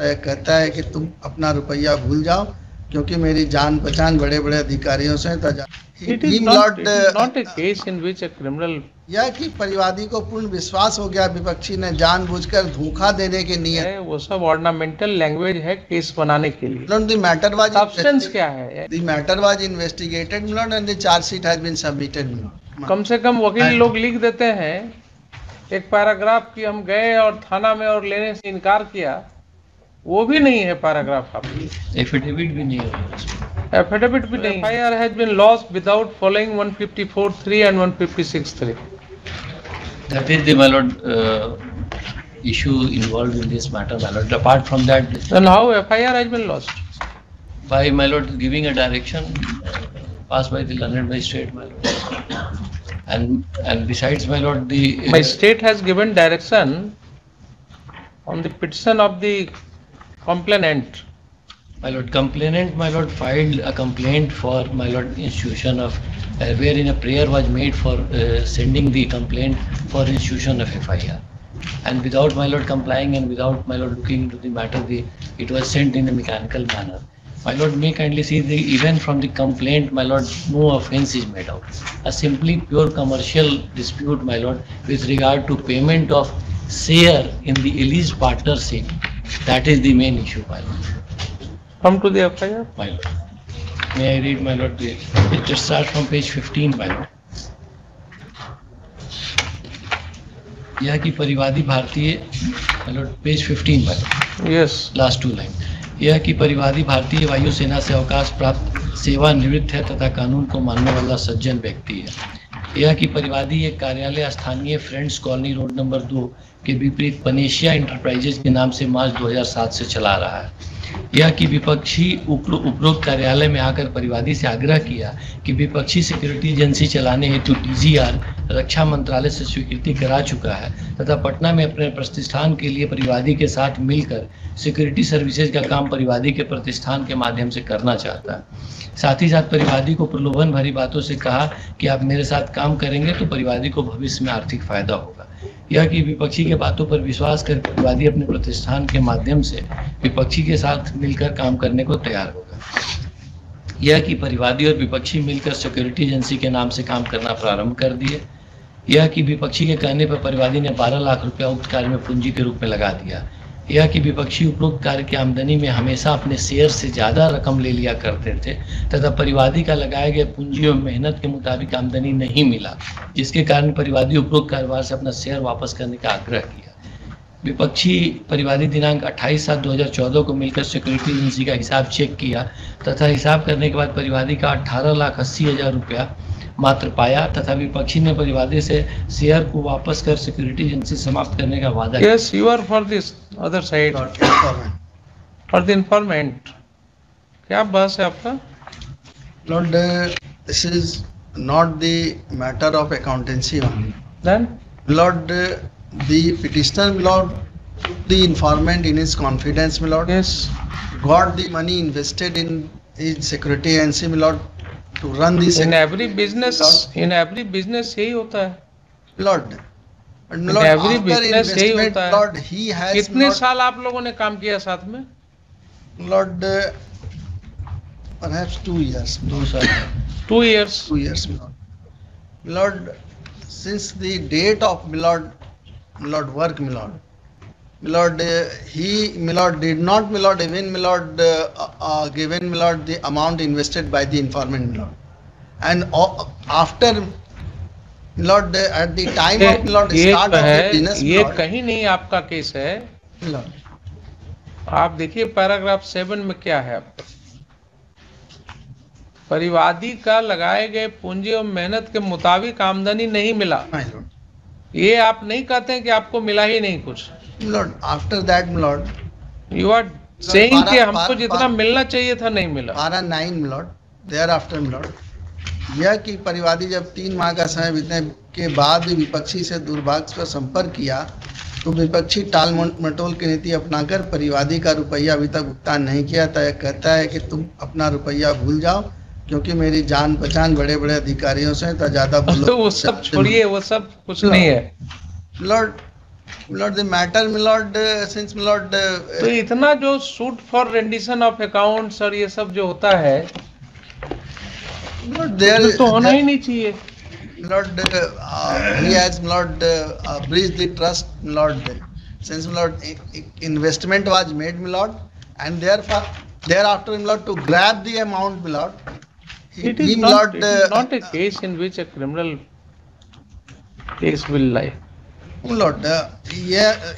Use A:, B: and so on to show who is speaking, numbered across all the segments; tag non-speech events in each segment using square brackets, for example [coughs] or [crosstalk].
A: तय कहता है कि तुम अपना रुपया भूल जाओ क्योंकि मेरी जान पहचान बड़े बड़े अधिकारियों से
B: a
A: uh, यह कि परिवादी को पूर्ण विश्वास हो गया विपक्षी ने जानबूझकर धोखा देने के नियत
B: वो सब ऑर्नामेंटल लैंग्वेज है केस बनाने के लिए।
A: The matter was
B: सब्सटेंस क्या है?
A: Investigated, my lord, and the charge sheet has been submitted, my lord.
B: कम से कम वकील लोग लिख देते हैं एक पैराग्राफ की हम गए और थाना में और लेने से इनकार किया वो भी नहीं है पैराग्राफ आपकी
C: एफिडेविट भी नहीं होगा
B: एफिडेविट भी नहीं F I R has been loss without following 154 3 and 156 3
C: That is the, my lord, uh, issue involved in this matter, my lord. Apart from that,
B: then how F I R has been lost
C: by my lord giving a direction uh, passed by the learned magistrate, my lord. And, and besides, my lord, the. uh,
B: My state has given direction on the petition of the complainant.
C: My lord, complainant, my lord, filed a complaint for my lord institution of, uh, wherein a prayer was made for uh, sending the complaint for institution of FIR. And without my lord complying and without my lord looking into the matter, the, it was sent in a mechanical manner. My lord, may kindly see the, even from the complaint, my lord, no offense is made out. A simply pure commercial dispute, my lord, with regard to payment of share in the alleged partnership. That is the main issue, my lord.
B: Come to the FIR.
C: my lord. May I read, my lord, the, it just starts from page 15, my lord. यह कि परिवादी भारतीय page 15 my lord,
B: Yes.
C: Last two line यह कि परिवादी भारतीय वायुसेना से अवकाश प्राप्त सेवानिवृत्त है तथा कानून को मानने वाला सज्जन व्यक्ति है यह कि परिवादी एक कार्यालय स्थानीय फ्रेंड्स कॉलोनी रोड नंबर दो के विपरीत पनेशिया इंटरप्राइजेज के नाम से मार्च 2007 से चला रहा है। यह कि विपक्षी उपरोक्त कार्यालय में आकर परिवादी से आग्रह किया कि विपक्षी सिक्योरिटी एजेंसी चलाने हेतु डीजीआर रक्षा मंत्रालय से स्वीकृति करा चुका है, तथा पटना में अपने प्रतिष्ठान के लिए परिवादी के साथ मिलकर सिक्योरिटी सर्विसेज़ का काम परिवादी के प्रतिष्ठान के माध्यम से करना चाहता है। साथ ही साथ परिवादी को प्रलोभन भरी बातों से कहा कि आप मेरे साथ काम करेंगे तो परिवादी को भविष्य में आर्थिक फ़ायदा होगा। यह कि विपक्षी के बातों पर विश्वास कर परिवादी अपने प्रतिष्ठान के माध्यम से विपक्षी के साथ मिलकर काम करने को तैयार होगा। यह कि परिवादी और विपक्षी मिलकर सिक्योरिटी एजेंसी के नाम से काम करना प्रारंभ कर दिए। यह कि विपक्षी के कहने पर परिवादी ने 12 लाख रुपया उक्त कार्य में पूंजी के रूप में लगा दिया। यह कि विपक्षी उपरोक्त कार्य की आमदनी में हमेशा अपने शेयर से ज़्यादा रकम ले लिया करते थे तथा परिवादी का लगाए गए पूंजी और मेहनत के मुताबिक आमदनी नहीं मिला, जिसके कारण परिवादी उपरोक्त कारोबार से अपना शेयर वापस करने का आग्रह किया। विपक्षी परिवादी दिनांक 28 सात 2014 को मिलकर सिक्योरिटी एजेंसी का हिसाब चेक किया तथा हिसाब करने के बाद परिवादी का अठारह लाख अस्सी हज़ार रुपया मात्र पाया तथा विपक्षी ने परिवादी से शेयर को वापस कर सिक्योरिटी एजेंसी समाप्त करने का वादा किया।
B: Yes, you are for this other side, for the informant. क्या बहस है आपका?
A: This is not the matter of accountancy only.
B: Then,
A: Lord, uh, the petitioner, my lord, took the informant in his confidence, my lord,
B: yes,
A: got the money invested in his security agency, my lord, to run the
B: in every business, in every business यही होता है
A: Lord, and lord,
B: every business यही होता है।
A: Lord, he has,
B: कितने साल आप लोगों ने काम किया साथ में
A: Lord, uh, perhaps two years, my
C: दो
A: lord.
C: साल
B: two
A: two years, my lord. My lord, since the date of my lord, my lord work, my lord, my lord, uh, he, my lord, did not, my lord, even, my lord, uh, uh, given, my lord, the amount invested by the informant, my lord. And uh, after, my lord, uh, at the time of, my lord,
B: ये
A: start
B: तो
A: of the business,
B: ये कहीं नहीं आपका case है
A: my lord,
B: आप देखिए paragraph seven में क्या है परिवादी का लगाए गए पूंजी और मेहनत के मुताबिक आमदनी नहीं मिला. ये आप नहीं कहते हैं कि आपको मिला ही नहीं कुछ।
A: after that, my lord,
B: you are saying कि हमको जितना मिलना चाहिए था नहीं मिला।
A: Para nine milord thereafter milord यह कि परिवादी जब तीन माह का समय बीतने के बाद भी विपक्षी से दुर्भाग्य पर संपर्क किया तो विपक्षी टाल मटोल की नीति अपनाकर परिवादी का रुपया अभी तक भुगतान नहीं किया। था यह कहता है कि तुम अपना रुपया भूल जाओ क्योंकि मेरी जान पहचान बड़े बड़े अधिकारियों से तो ज़्यादा [laughs]
B: तो वो सब छोड़िए वो सब कुछ नहीं है।
A: Lord lord the matter milord since milord
B: तो इतना जो suit for rendition of accounts और ये सब जो होता है देयर तो होना ही नहीं चाहिए।
A: Lord he has lord breach the trust lord since milord investment was made milord and therefore thereafter milord to grab the amount milord
B: it is not,
A: not,
B: it is not a case in which a criminal case will lie.
A: लौट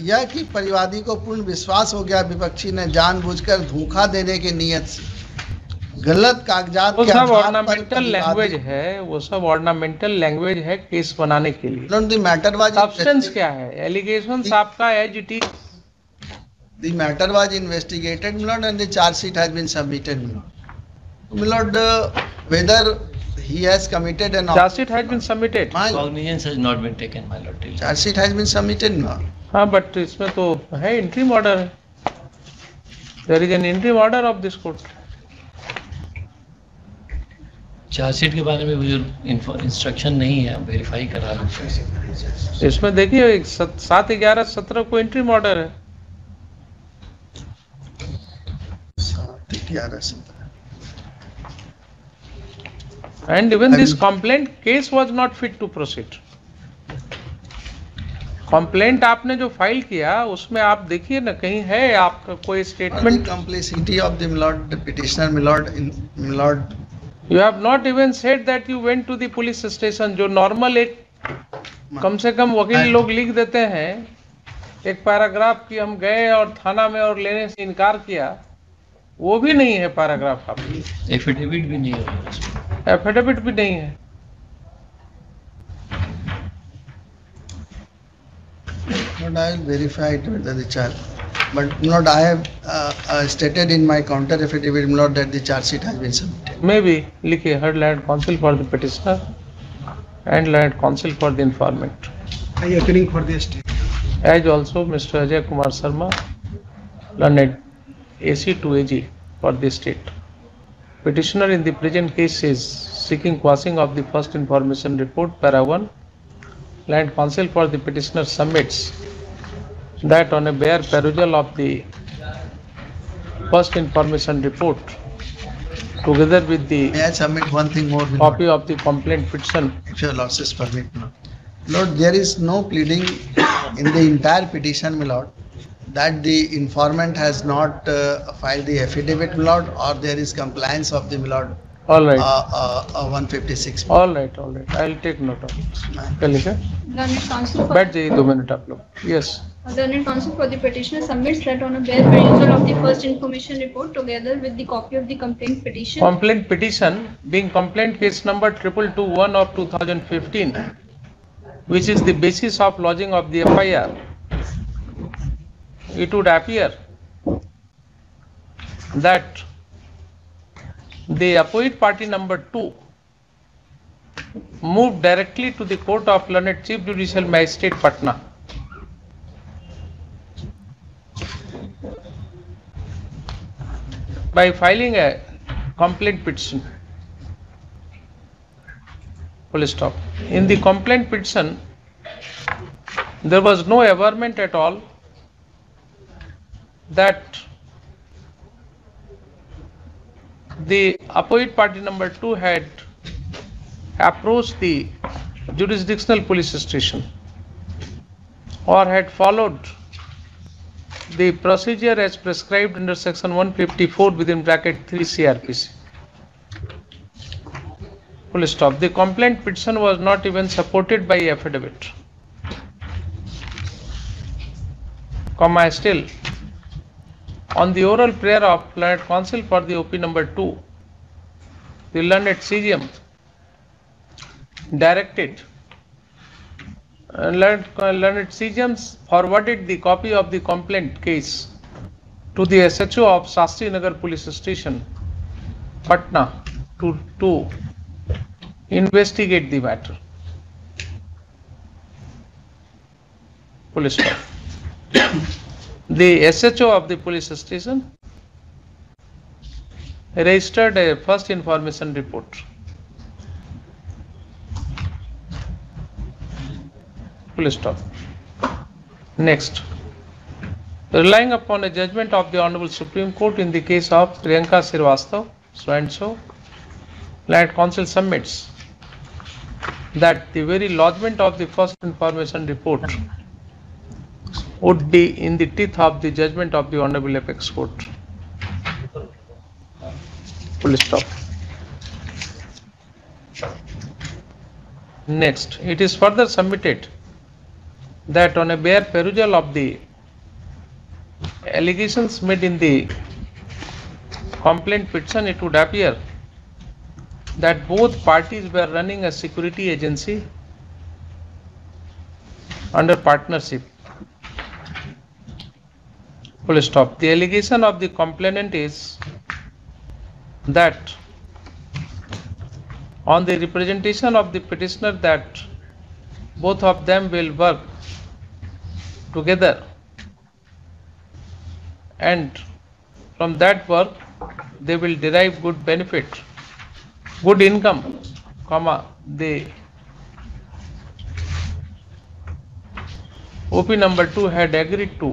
A: यह कि परिवादी को पूर्ण विश्वास हो गया विपक्षी ने जानबूझकर धोखा देने के नियत से गलत कागजात
B: वो सब ऑर्नामेंटल लैंग्वेज है वो सब ऑर्नामेंटल लैंग्वेज है केस बनाने के लिए
A: not the matter was
B: substance क्या है एलिगेशन आपका as it is
A: the matter was investigated not and the charge sheet has been submitted My lord, uh, whether he has committed an
B: chargesheet has been submitted
A: My
C: Cognizance has not been taken, my lord,
A: charge sheet has been submitted, lord.
B: हाँ but इसमें तो है interim order है there is an interim order of this court
C: chargesheet के बारे में मुझे instruction नहीं है वेरीफाई करा लूँ
B: इसमें देखिए एक सात ग्यारह सत्रह को इंट्रीम ऑर्डर है।
A: सात ग्यारह सत्रह।
B: And even
A: I will-
B: complaint case was not fit to proceed complaint आपने जो फ़ाइल किया उसमें आप देखिए ना कहीं है आपका कोई statement
A: complicity of the my lord, the petitioner, my lord, in my lord,
B: you have not even said that you went to the police station जो नॉर्मल एक कम से कम वकील लोग लिख देते हैं। एक पैराग्राफ कि हम गए और थाना में और लेने से इनकार किया वो भी नहीं है पैराग्राफ आपकी।
C: एफिडेविट भी नहीं उसमें
B: एफिडेविट भी नहीं है
A: Not I will verify it whether the charge, but not I have uh, uh, stated in my counter affidavit, not that the charge sheet has been submitted.
B: भी लिखिए heard learned counsel for the petitioner and learned counsel for the informant
D: I appealing for the state.
B: as also Mr. Ajay Kumar Sharma, learned AC to AG for the state. Petitioner in the present case is seeking quashing of the first information report, para 1. Learned Counsel for the petitioner submits that on a bare perusal of the first information report, together with the
A: May I submit one thing more?
B: copy of the complaint petition,
A: If your losses permit, lord. Lord, there is no pleading in the entire petition, my lord, that the informant has not uh, filed the affidavit, Milord, or there is compliance of the Milord.
B: All right.
A: Uh, uh, uh 156.
B: All right, all right. I'll take note of it. Kalika.
E: Learned counsel.
B: Bat ji, two minute aap log. Yes.
E: Learned counsel for the petitioner submits that on a bare perusal of the first information report together with the copy of the complaint petition.
B: Complaint petition being complaint case number triple two one of 2015, which is the basis of lodging of the FIR it would appear that the opposite party number 2 moved directly to the court of learned chief judicial magistrate Patna by filing a complaint petition. Full stop. In the complaint petition, there was no averment at all that the opposite party number two had approached the jurisdictional police station or had followed the procedure as prescribed under section 154 within bracket 3 CRPC. Full stop. The complaint petition was not even supported by affidavit. Comma still. On the oral prayer of learned counsel for the OP number 2, the learned CGM directed uh, learned, uh, learned CGMs forwarded the copy of the complaint case to the SHO of Shastri Nagar Police Station, Patna, to, to investigate the matter. Police. [coughs] The SHO of the police station registered a first information report. Full stop. Next, relying upon a judgment of the Honorable Supreme Court in the case of Priyanka Srivastav, so and so, Learned Counsel submits that the very lodgment of the first information report would be in the teeth of the judgment of the Honorable Apex Court. Full stop. Next, it is further submitted that on a bare perusal of the allegations made in the complaint petition, it would appear that both parties were running a security agency under partnership. Full stop. The allegation of the complainant is that on the representation of the petitioner that both of them will work together and from that work they will derive good benefit good income comma they op number 2 had agreed to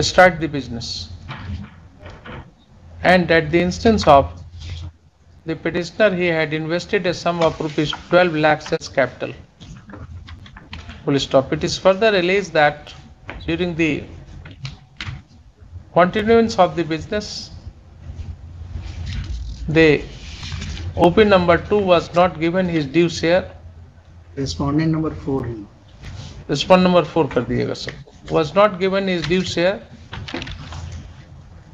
B: start the business and at the instance of the petitioner he had invested a sum of rupees 12 lakhs as capital full stop it is further alleged that during the continuance of the business the OP number 2 was not given his due share
A: Respondent number four.
B: respond number 4 कर दिएगा सब was not given his due share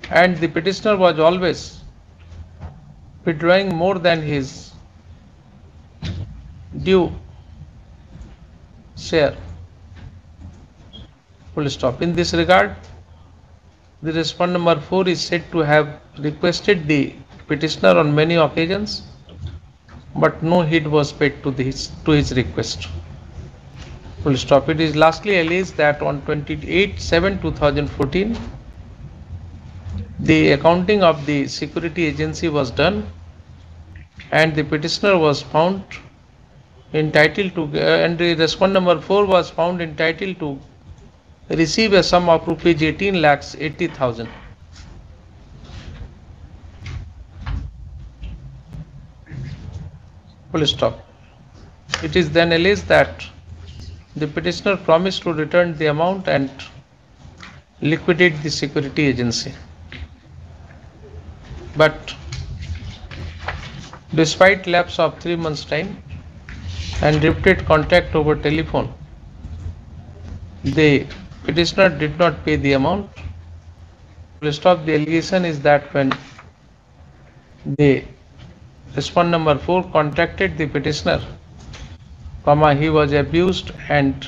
B: and the petitioner was always withdrawing more than his due share. Full stop. In this regard the respondent number 4 is said to have requested the petitioner on many occasions but no heed was paid to this to his request full stop. It is lastly alleged that on 28 7 2014, the accounting of the security agency was done and the petitioner was found entitled to, uh, and the respond number 4 was found entitled to receive a sum of rupees 18 lakhs 80,000. Full stop. It is then alleged that the petitioner promised to return the amount and liquidate the security agency. But despite lapse of three months time and repeated contact over telephone, the petitioner did not pay the amount. Full stop. The allegation is that when the respond number 4 contacted the petitioner comma he was abused and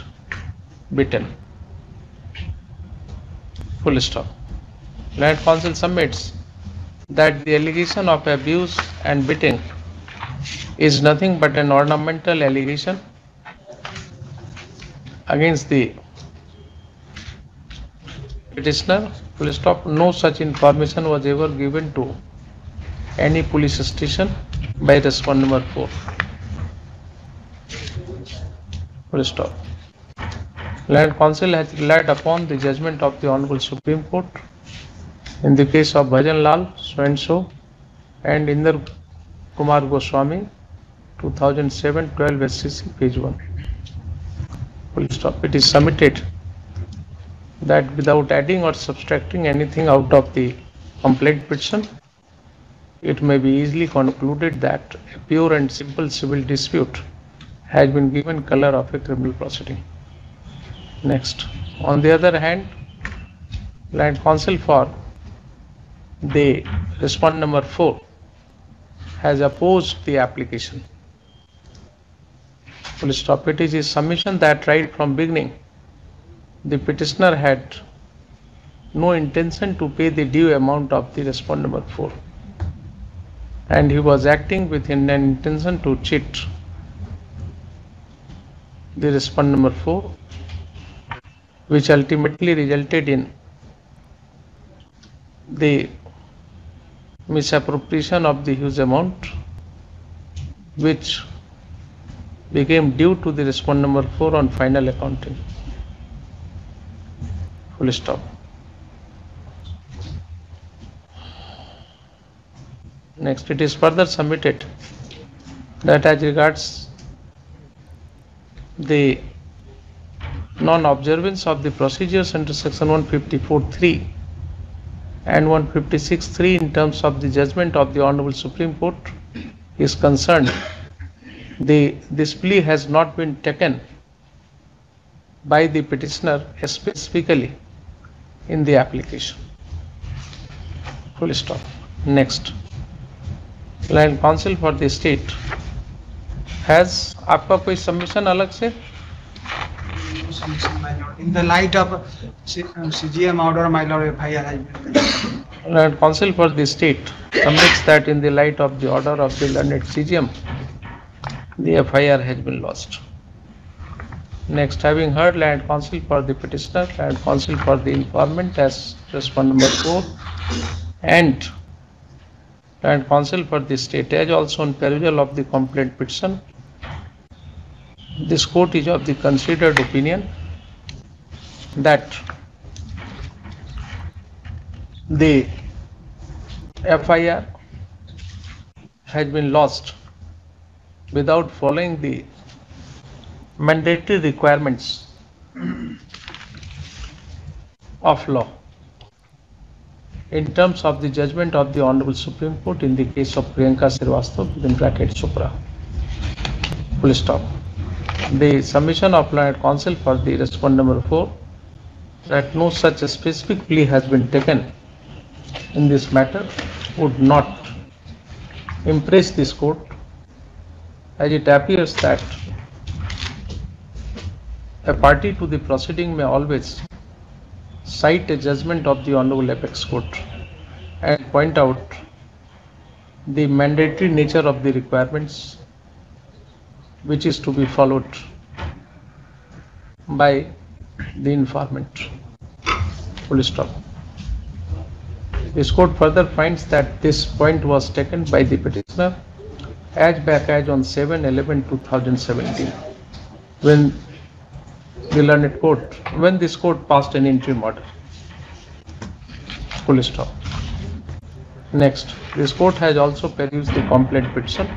B: beaten. Full stop. Learned counsel submits that the allegation of abuse and beating is nothing but an ornamental allegation against the petitioner. Full stop. No such information was ever given to any police station by respondent number 4 Stop. Learned Counsel has relied upon the judgment of the Honorable Supreme Court in the case of Bhajan Lal, so and Inder Kumar Goswami, 2007 12 SCC, page 1. Full stop. It is submitted that without adding or subtracting anything out of the complaint petition, it may be easily concluded that a pure and simple civil dispute has been given color of a criminal proceeding. Next, on the other hand, learned counsel for the respond number 4 has opposed the application. Full stop. It is his submission that right from beginning the petitioner had no intention to pay the due amount of the respond number 4 and he was acting with an intention to cheat the respond number 4 which ultimately resulted in the misappropriation of the huge amount which became due to the respond number 4 on final accounting. Full stop. Next, it is further submitted that as regards the non-observance of the procedures under section 154.3 and 156.3 in terms of the judgment of the Honorable Supreme Court is concerned, the, this plea has not been taken by the petitioner specifically in the application. Full stop. Next. Learned counsel for the state has आपका कोई submission अलग से?
D: In the light of CGM uh, order my lord FIR has
B: council for the state submits that in the light of the order of the learned CGM the FIR has been lost. Next having heard learned counsel for the petitioner learned counsel for the informant as respondent number 4 and learned counsel for the state as also on perusal of the complaint petition, this court is of the considered opinion that the FIR has been lost without following the mandatory requirements of law in terms of the judgment of the Honorable Supreme Court in the case of Priyanka Srivastava within bracket Supra. Full stop. The submission of learned counsel for the respondent number four that no such specific plea has been taken in this matter would not impress this court as it appears that a party to the proceeding may always cite a judgment of the Honorable Apex Court and point out the mandatory nature of the requirements which is to be followed by the informant. Full stop. This court further finds that this point was taken by the petitioner as back as on 7-11-2017 when the learned court, when this court passed an interim order. Full stop. Next, this court has also perused the complaint petition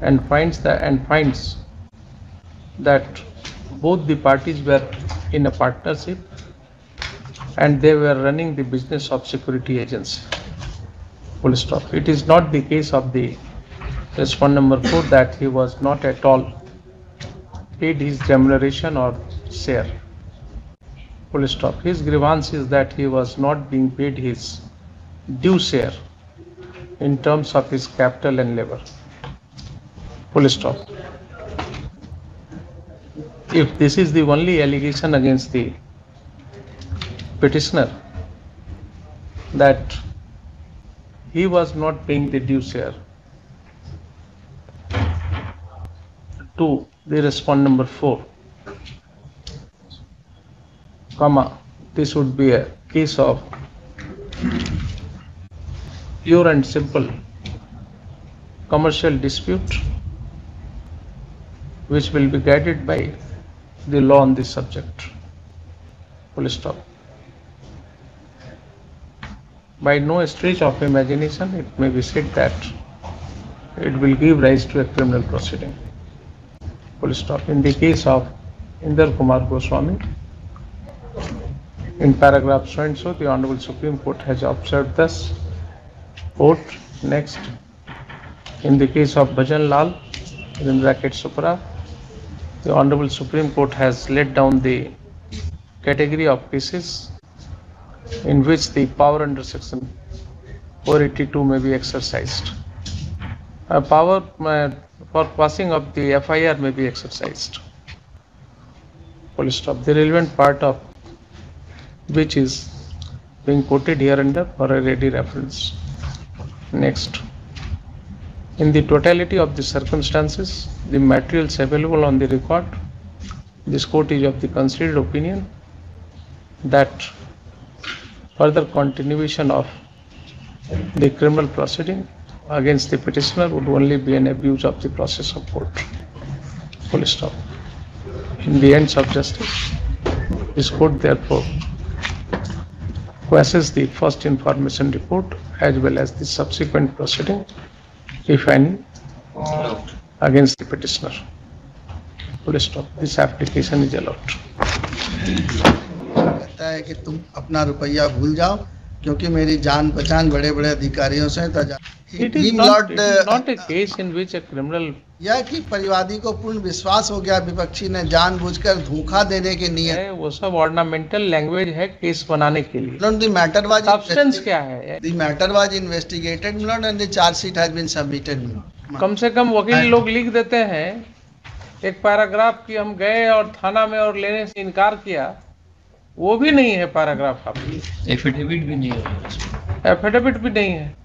B: and finds that and finds that both the parties were in a partnership and they were running the business of security agency. Full stop. It is not the case of the respondent number four that he was not at all paid his remuneration or share. Full stop. His grievance is that he was not being paid his due share in terms of his capital and labor. Full stop. If this is the only allegation against the petitioner, that he was not paying the due share to the respond number four, comma, this would be a case of pure and simple commercial dispute which will be guided by the law on this subject. Full stop. By no stretch of imagination, it may be said that it will give rise to a criminal proceeding. Full stop. In the case of Inder Kumar Goswami, in paragraph so and so, the Honorable Supreme Court has observed this. Quote, next, in the case of Bhajan Lal, in bracket Supra, the Honorable Supreme Court has laid down the category of cases in which the power under section 482 may be exercised. A power uh, for quashing of the FIR may be exercised. Full stop. The relevant part of which is being quoted here under for a ready reference. Next. In the totality of the circumstances, the materials available on the record, this court is of the considered opinion that further continuation of the criminal proceeding against the petitioner would only be an abuse of the process of court. Full stop. In the ends of justice, this court therefore quashes the first information report as well as the subsequent proceeding, if any, against the petitioner. Full stop. This application is allowed.
A: कहता है कि तुम अपना रुपया भूल जाओ क्योंकि मेरी जान पहचान बड़े बड़े अधिकारियों से है, तो जा-
B: It
A: He
B: is not,
A: not,
B: it is not a
A: uh,
B: case in which a criminal,
A: यह कि परिवादी को पूर्ण विश्वास हो गया विपक्षी ने जानबूझकर धोखा देने की नियत
B: वो सब ऑर्नामेंटल लैंग्वेज है केस बनाने के लिए।
A: Matter was
B: सब्सटेंस क्या है?
A: The matter was investigated Lord, and the charge sheet has been submitted Lord.
B: कम से कम वकील लोग लिख देते हैं एक पैराग्राफ की हम गए और थाना में और लेने से इनकार किया वो भी नहीं है पैराग्राफ आपकी
C: एफिडेविट भी नहीं इसमें
B: एफिडेविट भी नहीं है।